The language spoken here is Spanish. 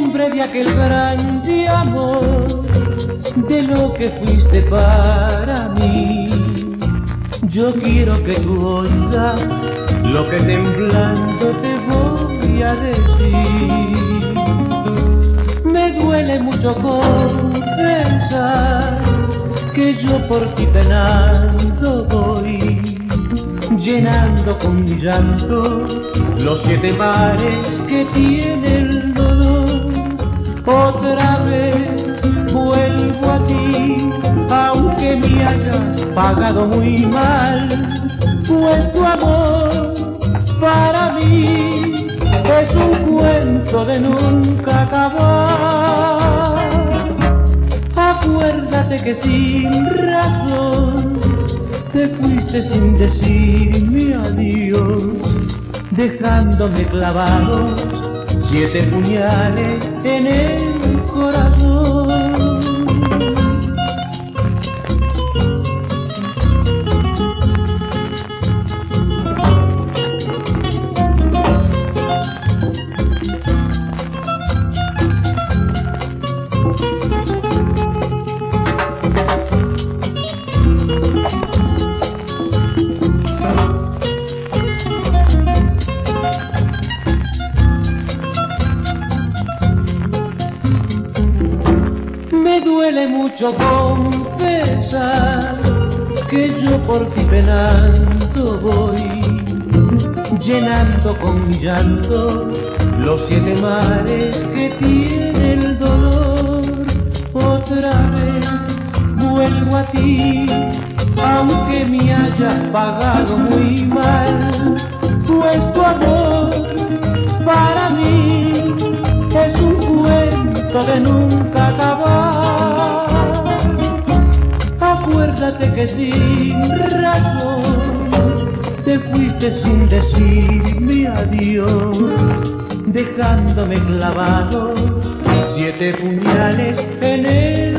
de aquel grande amor, de lo que fuiste para mí. Yo quiero que tú oigas lo que temblando te voy a decir. Me duele mucho confesar que yo por ti penando voy, llenando con mi llanto los siete mares que tiene el pagado muy mal, pues tu amor para mí es un cuento de nunca acabar. Acuérdate que sin razón te fuiste sin decirme adiós, dejándome clavados siete puñales en el corazón. Duele mucho confesar que yo por ti penando voy, llenando con mi llanto los siete mares que tiene el dolor. Otra vez vuelvo a ti, aunque me hayas pagado muy mal, pues tu amor para mí es un cuento de nunca acabar. Que sin razón te fuiste sin decirme adiós, dejándome clavado siete puñales en el